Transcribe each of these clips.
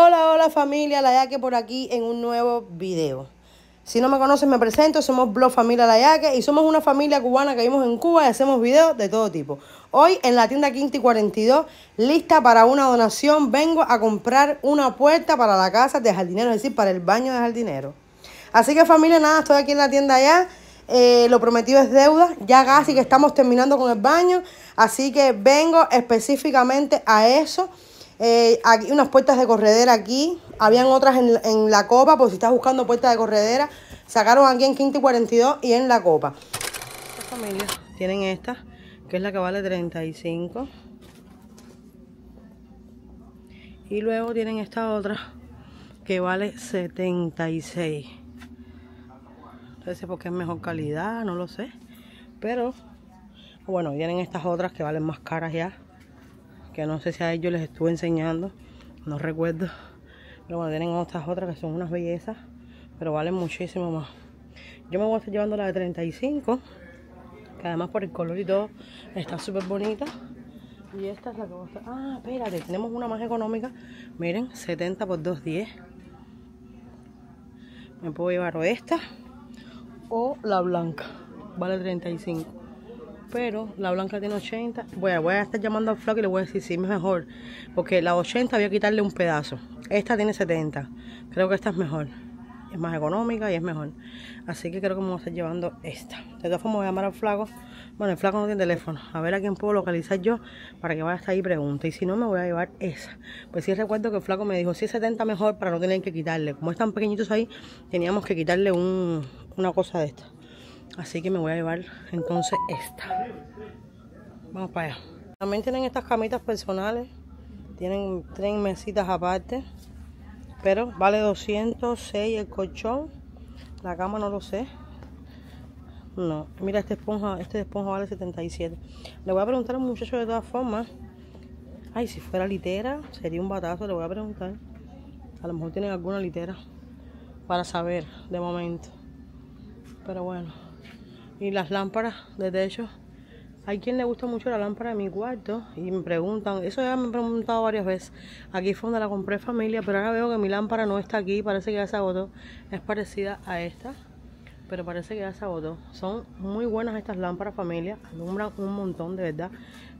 Hola, hola familia, la Yaque por aquí en un nuevo video. Si no me conocen me presento, somos Blog Familia La Yaque y somos una familia cubana que vivimos en Cuba y hacemos videos de todo tipo. Hoy en la tienda Quinti 42, lista para una donación, vengo a comprar una puerta para la casa de jardinero, es decir, para el baño de jardinero. Así que familia, nada, estoy aquí en la tienda ya. Eh, lo prometido es deuda, ya casi que estamos terminando con el baño, así que vengo específicamente a eso. Eh, aquí unas puertas de corredera aquí. Habían otras en, en, la copa, por si estás buscando puertas de corredera. Sacaron aquí en Quinta y 42 y en la copa. Tienen esta, que es la que vale 35. Y luego tienen esta otra, que vale 76. No sé por qué es mejor calidad, no lo sé. Pero, bueno, vienen estas otras que valen más caras ya que no sé si a ellos les estuve enseñando, no recuerdo. Pero bueno, tienen otras otras que son unas bellezas, pero valen muchísimo más. Yo me voy a estar llevando la de 35, que además por el color y todo está súper bonita. Y esta es la que voy a estar... Ah, espérate, tenemos una más económica. Miren, 70 por 210. Me puedo llevar o esta o la blanca. Vale 35 pero la blanca tiene 80. Bueno, voy a estar llamando al flaco y le voy a decir si es mejor, porque la 80 voy a quitarle un pedazo. Esta tiene 70. Creo que esta es mejor. Es más económica y es mejor. Así que creo que me voy a estar llevando esta. De todas formas voy a llamar al flaco. Bueno, el flaco no tiene teléfono. A ver a quién puedo localizar yo para que vaya hasta ahí y pregunte. Y si no, me voy a llevar esa. Pues sí recuerdo que el flaco me dijo, si es 70 mejor para no tener que quitarle. Como están pequeñitos ahí, teníamos que quitarle un, una cosa de esta. Así que me voy a llevar entonces esta. Vamos para allá. También tienen estas camitas personales. Tienen tres mesitas aparte. Pero vale 206 el colchón. La cama no lo sé. No, mira este esponja, este esponja vale 77. Le voy a preguntar a un muchacho de todas formas. Ay, si fuera litera, sería un batazo, le voy a preguntar. A lo mejor tienen alguna litera para saber de momento. Pero bueno y las lámparas de techo. Hay quien le gusta mucho la lámpara de mi cuarto y me preguntan, eso ya me han preguntado varias veces. Aquí fue donde la compré familia, pero ahora veo que mi lámpara no está aquí, parece que ya se. Es parecida a esta, pero parece que ya se. Son muy buenas estas lámparas familia, alumbran un montón de verdad,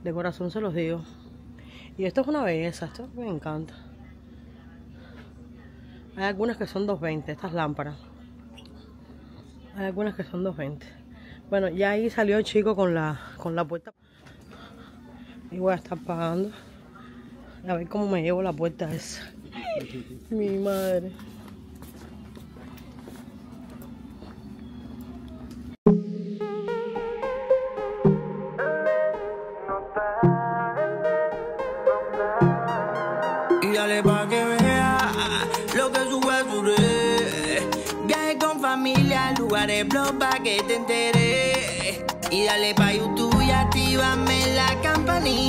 de corazón se los digo. Y esto es una belleza, esto me encanta. Hay algunas que son 220, estas lámparas. Hay algunas que son 220. Bueno, ya ahí salió el chico con la, con la puerta. Y voy a estar pagando. A ver cómo me llevo la puerta esa. Mi madre. Dale pa' YouTube y activame la campanita.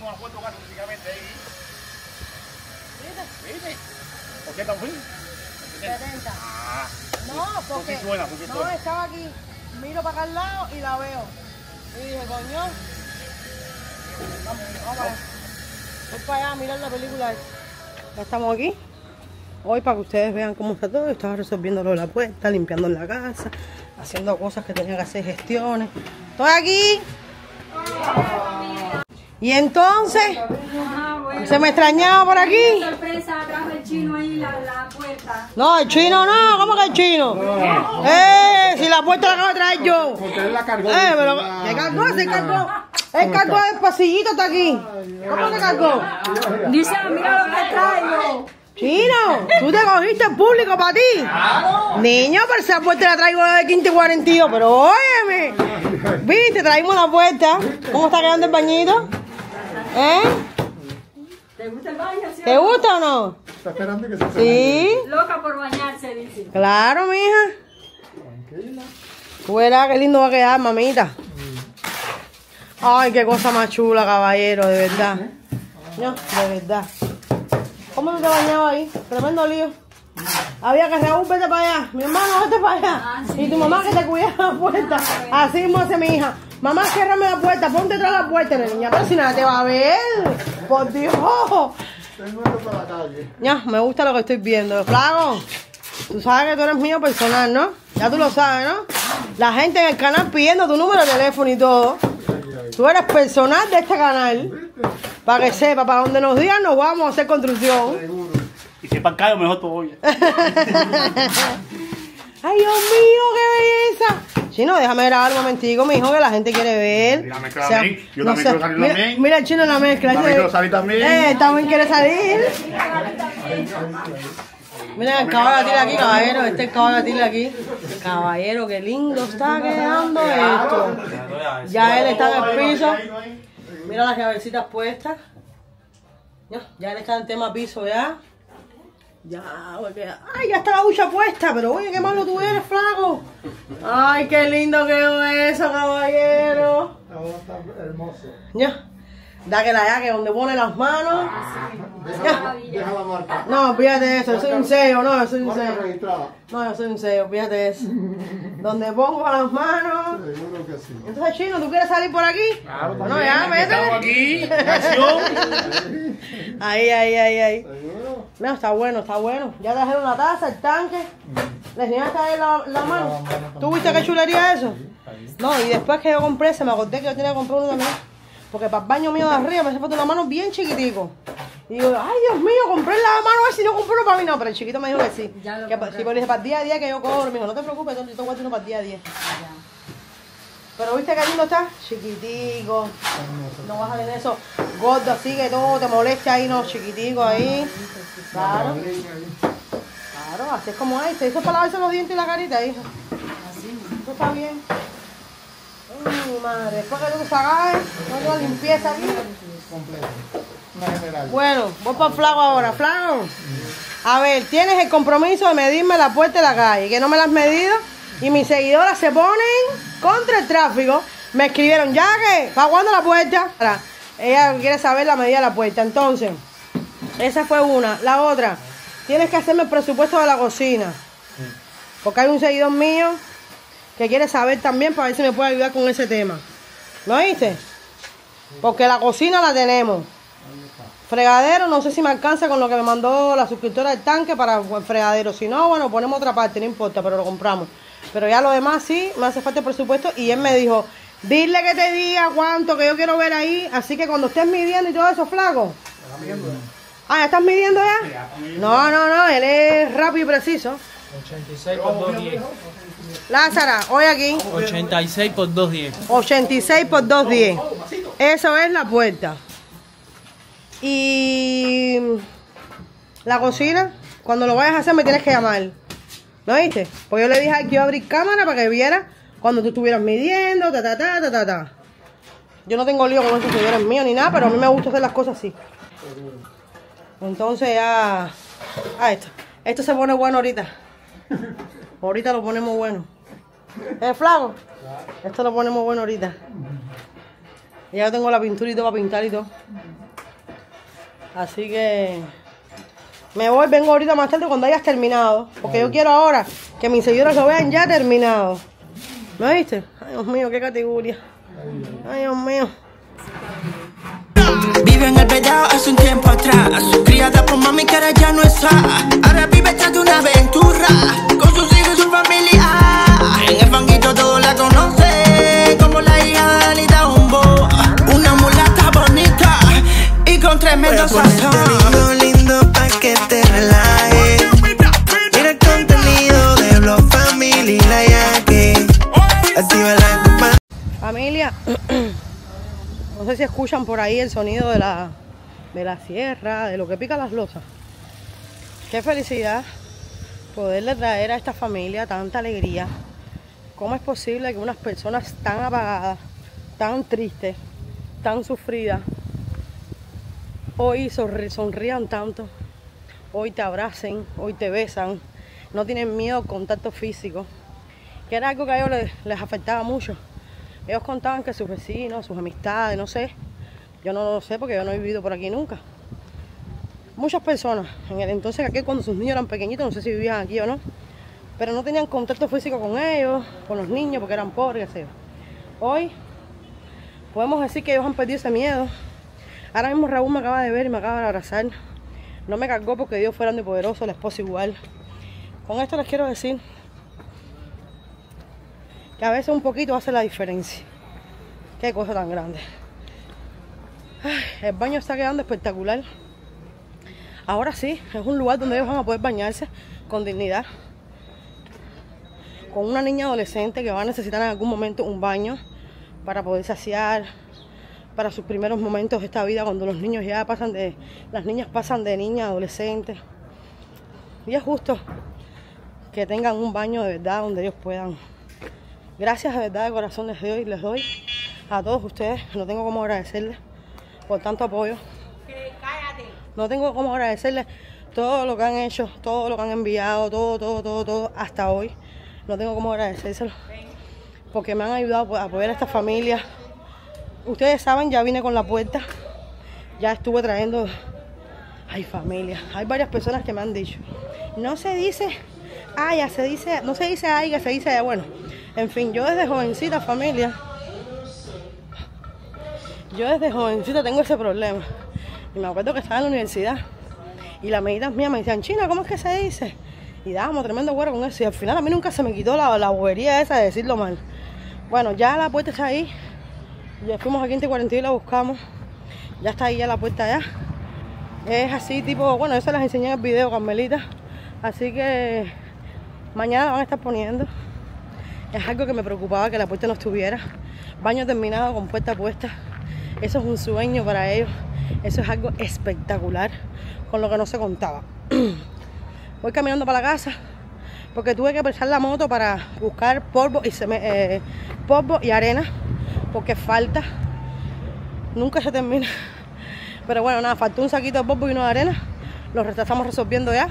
No me acuerdo casi físicamente ahí. ¿Viste? ¿Por qué tan frío? 70. Ah, No, porque porque. suena, porque no, suena. estaba aquí. miro para acá al lado y la veo. Y dije, coño. Vamos, vamos. Voy para allá a mirar la película. Ya estamos aquí. Hoy para que ustedes vean cómo está todo. Estaba resolviendo la puerta, limpiando en la casa, haciendo cosas que tenía que hacer, gestiones. Estoy aquí. Y entonces, se me extrañaba por aquí. sorpresa, trajo el chino ahí la, la puerta. No, el chino no, ¿cómo que el chino? ¡Eh! Si la puerta la acabo de traer yo. Porque él la cargó. Eh, pero ¿qué cargó? Se cargó. El cargó del pasillito está aquí. ¿Cómo se cargó? Dice, mira lo que traigo. Chino, tú te cogiste el público para ti. Niño, pero esa puerta la traigo de quinto y 42, pero óyeme. Viste, traímos la puerta. ¿Cómo está quedando el bañito? ¿Eh? ¿Te gusta el baño? sí? ¿Te gusta o no? Está esperando que se Sí. Loca por bañarse, dice. Claro, mija. Tú verás qué lindo va a quedar, mamita. Ay, qué cosa más chula, caballero, de verdad. No, de verdad. ¿Cómo tú te bañabas ahí? Tremendo lío. Había que Raúl, vete para allá. Mi hermano, vete para allá. Ah, sí. Y tu mamá que te cuidaba la puerta. Así mismo hace mi hija. Mamá, ciérrame la puerta, ponte detrás de la puerta, niña. Pero si nada te va a ver. Por Dios. Para la calle. Ya, me gusta lo que estoy viendo. Flago, tú sabes que tú eres mío personal, ¿no? Ya tú lo sabes, ¿no? La gente en el canal pidiendo tu número de teléfono y todo. Tú eres personal de este canal. Para que sepa, para donde nos digan nos vamos a hacer construcción. Para callo, mejor todavía. Ay, Dios mío, qué belleza. Chino, déjame grabar un momentico, mi hijo, que la gente quiere ver. Y la mezcla O sea, también. Yo no también sé, quiero salir mira, también. Mira el chino en la mezcla. También quiero salir también. Eh, también quiere salir. Mira el caballo de aquí, caballero. Este es el caballo de aquí. Caballero, qué lindo está quedando esto. Ya él está en el piso. Mira las llavecitas puestas. Ya, ya él está en tema piso ya. Ya, porque... Ay, ya está la ducha puesta, pero oye, qué malo tú eres, flaco. Ay, qué lindo quedó eso, caballero. Ahora está hermoso. Ya, da que la ya que donde pone las manos. Deja, deja la marca. No, fíjate de eso, yo soy un sello, no, yo soy un sello. registrada. No, yo soy un sello, fíjate de eso. Donde pongo las manos. Seguro que sí. Entonces, chino, ¿tú quieres salir por aquí? Claro, también, ya, que Estamos métele. aquí. Ahí, ahí, ahí, ahí. Seguro. No, está bueno, está bueno. Ya trajeron la taza, el tanque. ¿Le enseñaste ahí la, la mano? ¿Tú viste qué chulería eso? No, y después que yo compré, se me acordé que yo tenía que comprar uno también. Porque para el baño mío de arriba me hace falta una mano bien chiquitico. Y digo, ay Dios mío, compré la mano a ver si no compré uno para mí. No, pero el chiquito me dijo que sí. Ya lo que sí, pero para el día a día que yo cobro. Me dijo, no te preocupes, yo te voy a hacer uno para el día a día. Pero viste que lindo está, chiquitico. No vas a tener eso gordo así que todo te molesta ahí, no, chiquitico ahí. Claro, claro, así es como es. Eso es para lavarse los dientes y la carita, hijo. Eso está bien. Ay, mi madre, después que tú sacas, no la limpieza aquí. Bueno, voy para el flago ahora. Flago, a ver, tienes el compromiso de medirme la puerta de la calle, que no me la has medido, y mis seguidoras se ponen contra el tráfico. Me escribieron, ya que, ¿para cuándo la puerta? Ella quiere saber la medida de la puerta. Entonces, esa fue una. La otra, tienes que hacerme el presupuesto de la cocina. Porque hay un seguidor mío que quiere saber también para ver si me puede ayudar con ese tema. ¿Lo oíste? Porque la cocina la tenemos. Fregadero, no sé si me alcanza con lo que me mandó la suscriptora del tanque para el fregadero. Si no, bueno, ponemos otra parte, no importa, pero lo compramos. Pero ya lo demás sí, me hace falta el presupuesto. Y él me dijo, dile que te diga cuánto que yo quiero ver ahí. Así que cuando estés midiendo y todo eso, flaco. Ah, ¿ya estás midiendo ya? No, no, no, él es rápido y preciso. 86 por 210. Lázara, hoy aquí. 86 por 210. 86 por 210. Eso es la puerta. Y la cocina, cuando lo vayas a hacer me tienes que llamar. ¿No viste? Pues yo le dije que iba a abrir cámara para que viera cuando tú estuvieras midiendo, ta, ta, ta, ta, ta, ta. Yo no tengo lío con esos seguidores míos ni nada, pero a mí me gusta hacer las cosas así. Entonces ya... Ah, esto. Esto se pone bueno ahorita. Ahorita lo ponemos bueno. ¿Es flaco? Esto lo ponemos bueno ahorita. Ya tengo la pintura y todo para pintar y todo. Así que me voy, vengo ahorita más tarde cuando hayas terminado. Porque yo quiero ahora que mis seguidores lo vean ya terminado. ¿Me viste? Ay, Dios mío, qué categoría. Ay, Dios mío. Vive en el Vedado hace un tiempo atrás. Criada por mami que ahora ya no está. Ahora vive tras de una aventura. Con sus hijos y su familia. En el fanguito todos la conocen. Y con tremendo sazón. lindo pa' que te relajes. Mira el contenido de Blog Family. La yaque. Activa la. Familia, no sé si escuchan por ahí el sonido de la, de la sierra, de lo que pica las losas. Qué felicidad poderle traer a esta familia tanta alegría. ¿Cómo es posible que unas personas tan apagadas, tan tristes, tan sufridas, hoy sonrían tanto, hoy te abracen, hoy te besan, no tienen miedo al contacto físico? que era algo que a ellos les, afectaba mucho. Ellos contaban que sus vecinos, sus amistades, no sé, yo no lo sé porque yo no he vivido por aquí nunca. Muchas personas, en el entonces aquí cuando sus niños eran pequeñitos, no sé si vivían aquí o no, pero no tenían contacto físico con ellos, con los niños, porque eran pobres, yo. Hoy podemos decir que ellos han perdido ese miedo. Ahora mismo Raúl me acaba de ver y me acaba de abrazar. No me cargó porque Dios fue grande y poderoso, la esposa igual. Con esto les quiero decir que a veces un poquito hace la diferencia. Qué cosa tan grande. El baño está quedando espectacular. Ahora sí, es un lugar donde ellos van a poder bañarse con dignidad. Con una niña adolescente que va a necesitar en algún momento un baño para poder saciar, para sus primeros momentos de esta vida, cuando los niños ya pasan de, las niñas pasan de niña a adolescente. Y es justo que tengan un baño de verdad donde ellos puedan Gracias de verdad de corazón les doy, les doy a todos ustedes. No tengo cómo agradecerles por tanto apoyo. No tengo cómo agradecerles todo lo que han hecho, todo lo que han enviado, todo, todo, todo, todo, hasta hoy. No tengo cómo agradecérselo. Porque me han ayudado a apoyar a esta familia. Ustedes saben, ya vine con la puerta. Ya estuve trayendo. Ay, familia. Hay varias personas que me han dicho. No se dice. Ah, ya se dice. No se dice ay, que se dice ya. Bueno, en fin, yo desde jovencita, familia. Yo desde jovencita tengo ese problema. Y me acuerdo que estaba en la universidad. Y las amiguitas mías me decían, China, ¿cómo es que se dice? Y dábamos tremendo güero con eso. Y al final a mí nunca se me quitó la, la bobería esa de decirlo mal. Bueno, ya la puerta está ahí. Ya fuimos en T42 y la buscamos. Ya está ahí ya la puerta ya. Es así tipo, bueno, eso les enseñé en el video, Carmelita. Así que mañana van a estar poniendo. Es algo que me preocupaba que la puerta no estuviera. Baño terminado con puerta puesta. Eso es un sueño para ellos. Eso es algo espectacular con lo que no se contaba. Voy caminando para la casa porque tuve que presar la moto para buscar polvo y, eh, polvo y arena porque falta. Nunca se termina. Pero bueno, nada, faltó un saquito de polvo y uno de arena. Los estamos resolviendo ya.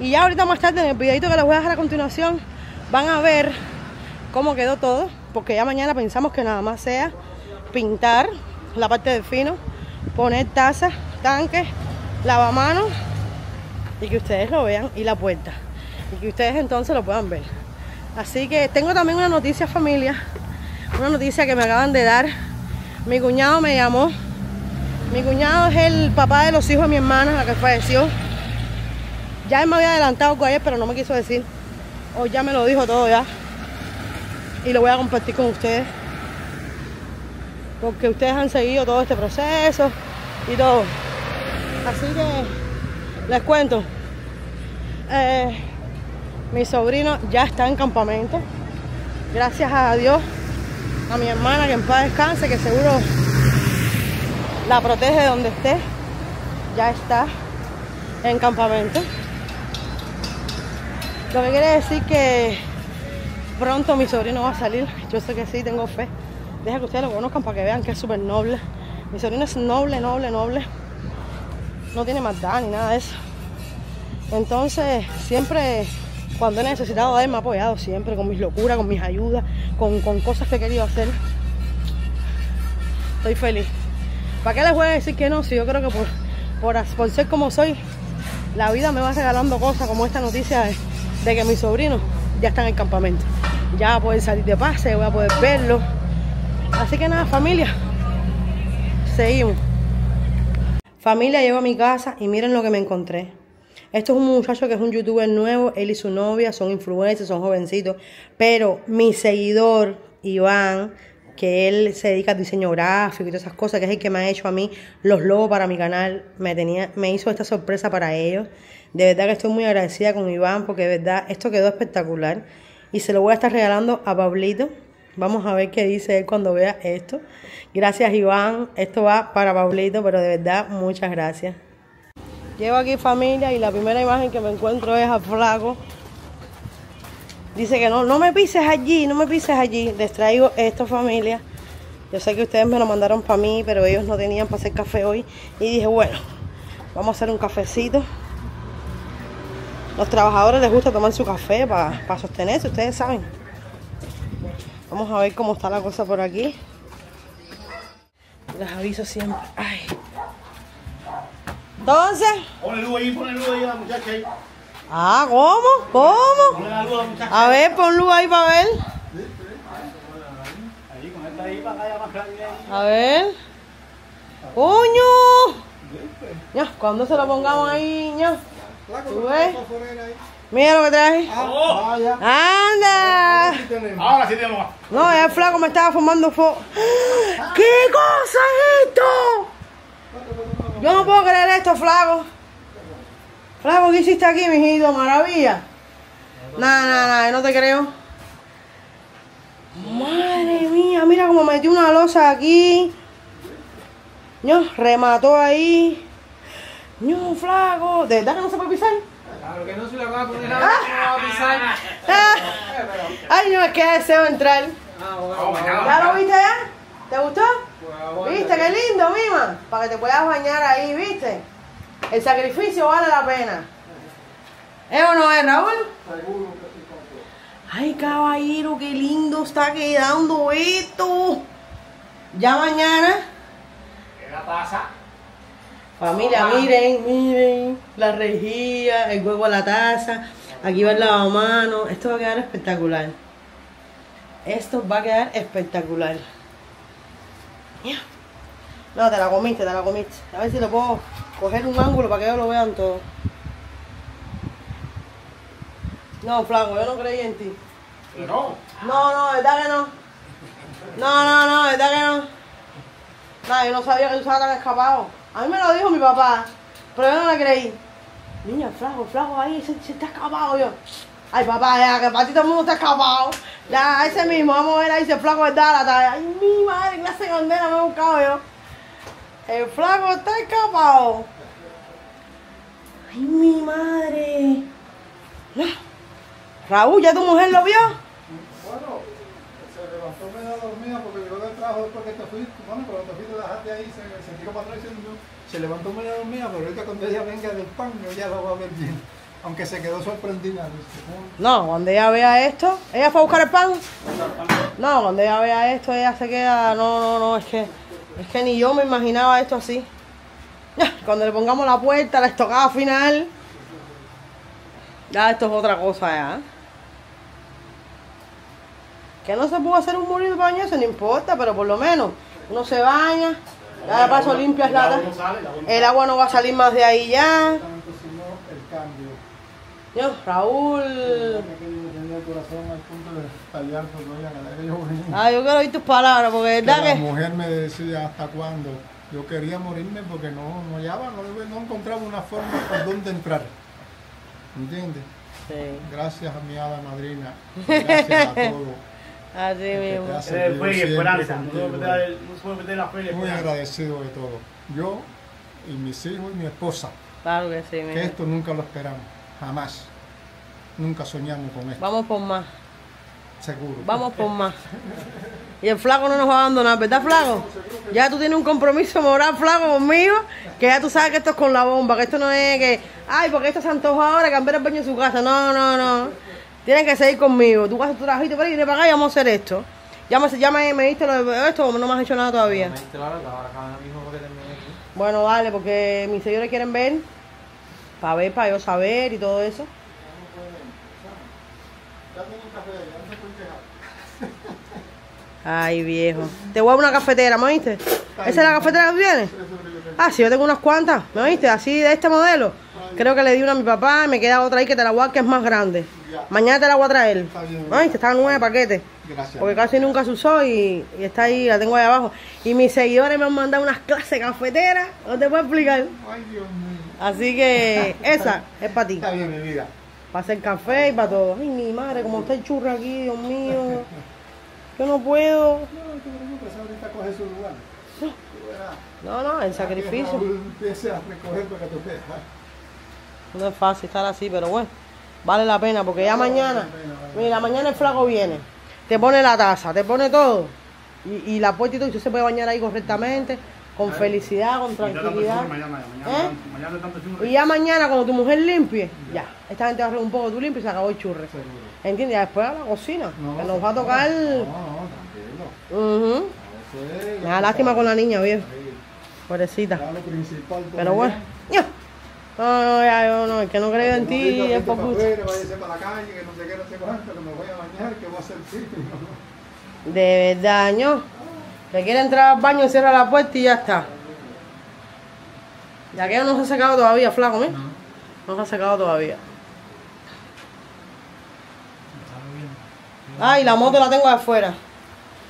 Y ya ahorita más tarde en el videito que les voy a dejar a continuación van a ver cómo quedó todo. Porque ya mañana pensamos que nada más sea pintar la parte del fino, poner tazas, tanques, lavamanos y que ustedes lo vean y la puerta. Y que ustedes entonces lo puedan ver. Así que tengo también una noticia familia, una noticia que me acaban de dar. Mi cuñado me llamó. Mi cuñado es el papá de los hijos de mi hermana, la que falleció. Ya él me había adelantado con él, pero no me quiso decir. Hoy ya me lo dijo todo ya. Y lo voy a compartir con ustedes. Porque ustedes han seguido todo este proceso y todo. Así que les cuento. Eh, mi sobrino ya está en campamento. Gracias a Dios, a mi hermana que en paz descanse, que seguro la protege donde esté. Ya está en campamento. Lo que quiere decir que pronto mi sobrino va a salir. Yo sé que sí, tengo fe. Deja que ustedes lo conozcan para que vean que es súper noble. Mi sobrino es noble, noble, noble. No tiene maldad ni nada de eso. Entonces, siempre cuando he necesitado de él me ha apoyado siempre con mis locuras, con mis ayudas, con, con cosas que he querido hacer. Estoy feliz. ¿Para qué les voy a decir que no? Si yo creo que por, por, por ser como soy, la vida me va regalando cosas como esta noticia de, que mi sobrino ya está en el campamento. Ya va a poder salir de pase, voy a poder verlo. Así que nada, familia. Seguimos. Familia, llego a mi casa y miren lo que me encontré. Esto es un muchacho que es un youtuber nuevo, él y su novia son influencers, son jovencitos, pero mi seguidor, Iván, que él se dedica al diseño gráfico y todas esas cosas, que es el que me ha hecho a mí los logos para mi canal, me, tenía, me hizo esta sorpresa para ellos. De verdad que estoy muy agradecida con Iván porque de verdad esto quedó espectacular y se lo voy a estar regalando a Pablito. Vamos a ver qué dice él cuando vea esto. Gracias Iván, esto va para Pablito, pero de verdad muchas gracias. Llevo aquí familia y la primera imagen que me encuentro es a Flaco. Dice que no, no me pises allí, no me pises allí. Les traigo esto familia. Yo sé que ustedes me lo mandaron para mí, pero ellos no tenían para hacer café hoy. Y dije, bueno, vamos a hacer un cafecito. Los trabajadores les gusta tomar su café para sostenerse, ustedes saben. Vamos a ver cómo está la cosa por aquí. Les aviso siempre. Ay. Entonces, Ponle luz ahí, ponle luz ahí a la muchacha ahí. ah, ¿cómo? ¿Cómo? Ponle la luz a la muchacha. A ver, pon luz ahí para ver. Ahí, con esta ahí para acá, ya más claro. A ver. ¡Coño! Ya, cuando se lo pongamos ahí, ya. ¿Tú ves? Mira lo que traje. Ah, ya. ¡Anda! Aquí tenemos. Ahora sí tenemos. No, el flaco me estaba formando fo. ¿Qué cosa es? Yo no puedo creer esto, flaco. Flaco, ¿qué hiciste aquí, mijito? Maravilla. Nada, nada, nada, no te creo. Madre mía, mira cómo metió una losa aquí. No, remató ahí. No, flaco. ¿De verdad que no se puede pisar? Claro que no se le va a poner nada, no va a pisar. Ah. Ay, no, es que deseo entrar. Ah, bueno, ¿Ya lo viste ya? ¿Te gustó? ¿Viste? Qué lindo, mima. Para que te puedas bañar ahí, ¿viste? El sacrificio vale la pena. ¿Es o no es, Raúl? Ay, caballero, qué lindo está quedando esto. Ya mañana. ¿Qué la pasa? Familia, miren, miren. La rejilla, el huevo a la taza. Aquí va el lavamanos. Esto va a quedar espectacular. Esto va a quedar espectacular. No, te la comiste, te la comiste. A ver si le puedo coger un ángulo para que ellos lo vean todo. No, flaco, yo no creí en ti. No. No, no, verdad que no. No, no, no, verdad que no. No, yo no sabía que tú estabas tan escapado. A mí me lo dijo mi papá, pero yo no le creí. Niña, flaco, flaco, ahí se, se está escapado yo. Ay, papá, ya, que para ti todo el mundo está escapado. Ya, ese mismo, vamos a ver ahí el flaco es Dálata. Ay, mi madre, clase de bandera me he buscado yo. El flaco está escapado. Ay, mi madre. Raúl, ¿ya tu mujer lo vio? Bueno, se levantó medio dormida porque llegó del trabajo después que te fuiste. Bueno, cuando te fuiste la dejaste ahí, se, se tiró para atrás y. Se levantó medio dormida, pero ahorita cuando ella venga del pan, yo ya la voy a ver bien. Aunque se quedó sorprendida. dice, "Oh, No, cuando ella vea esto, ella fue a buscar el pan. No, cuando ella vea esto, ella se queda. No, no, no, es que, es que ni yo me imaginaba esto así. Cuando le pongamos la puerta, la estocada final. Ya, esto es otra cosa ya. Que no se pudo hacer un murito para bañarse, no importa, pero por lo menos uno se baña, ya de paso limpias El la. agua no sale, el agua no El agua no va a salir más de ahí ya. tanto sino el cambio. Yo, Raúl. Ah, yo quiero oír tus palabras, porque es que verdad la que. mujer me decía hasta cuándo. Yo quería morirme porque no, no hallaba, no, no encontraba una forma por dónde entrar. ¿Entiendes? Sí, Gracias a mi hada madrina. Gracias a todo. así mismo. te hace Eh, esperanza. No la fe Muy agradecido de todo. Yo y mis hijos y mi esposa. Claro que sí, Que esto nunca lo esperamos. Jamás. Nunca soñamos con esto. Vamos por más, Seguro. vamos por más. Y el flaco no nos va a abandonar, ¿verdad, flaco? Ya tú tienes un compromiso moral, flaco, conmigo, que ya tú sabes que esto es con la bomba, que esto no es que, ay, porque esto se antoja ahora cambiar el baño en su casa. No, no, no. Tienen que seguir conmigo. Tú haces tu trabajito para ir para acá y vamos a hacer esto. Ya me, ya me, me diste lo de esto, no me has hecho nada todavía. Me diste la hora, ahora acá mismo porque terminé aquí. Bueno, vale, porque mis seguidores quieren ver, para ver, para yo saber y todo eso. Ay, viejo. Te voy a una cafetera, ¿me oíste? ¿Esa es la cafetera que viene? Ah, sí, yo tengo unas cuantas, ¿me oíste? Así de este modelo. Creo que le di una a mi papá, me queda otra ahí que te la voy a dar que es más grande. Mañana te la voy a traer. ¿Me oíste? Está nueva de paquete. Gracias. Porque casi nunca se usó y, y está ahí, la tengo ahí abajo. Y mis seguidores me han mandado unas clases cafeteras, no te puedo explicar. Ay, Dios mío. Así que esa es para ti. Está bien, mi vida. Para hacer café y para todo. Ay, mi madre, como está el churro aquí, Dios mío. Yo no puedo. No, no te preocupes, ahorita coge su lugar. Tú verás. No, no, el sacrificio. Que Raúl empiece a recoger para que tú veas. No es fácil estar así, pero bueno, vale la pena porque ya mañana, mira, mañana el flaco viene, te pone la taza, te pone todo y, y la puerta y todo, y usted se puede bañar ahí correctamente, con felicidad, con tranquilidad. ¿Eh? Y ya mañana cuando tu mujer limpie, ya, esta gente va a arreglar un poco, tú limpias y se acabó el churre. ¿Entiendes? Después a la cocina, que nos va a tocar... No, no, tranquilo. Lástima con la niña, viejo, pobrecita. Pero bueno, bien. ya. No, no, ya, yo no, el que no cree en ti es por gusto. De verdad, ¿no? Que quiere entrar al baño, cierra la puerta y ya está. Ya que no se ha secado todavía, flaco, ¿eh? No se ha secado todavía. Ay, la moto la tengo afuera.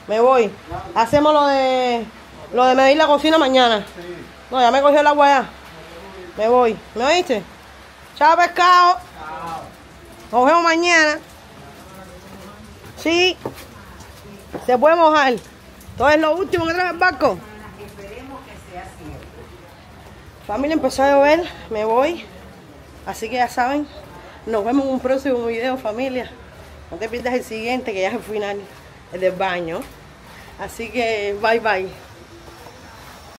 Me voy. Hacemos lo de lo de medir la cocina mañana. No, ya me cogió el agua ya. Me voy. ¿Me oíste? Chao, pescado. Nos vemos mañana. Sí. Se puede mojar. Todo es lo último que trae el barco. Familia, empezó a llover. Me voy. Así que ya saben. Nos vemos en un próximo video, familia. No te pierdas el siguiente, que ya es el final. El del baño. Así que bye bye.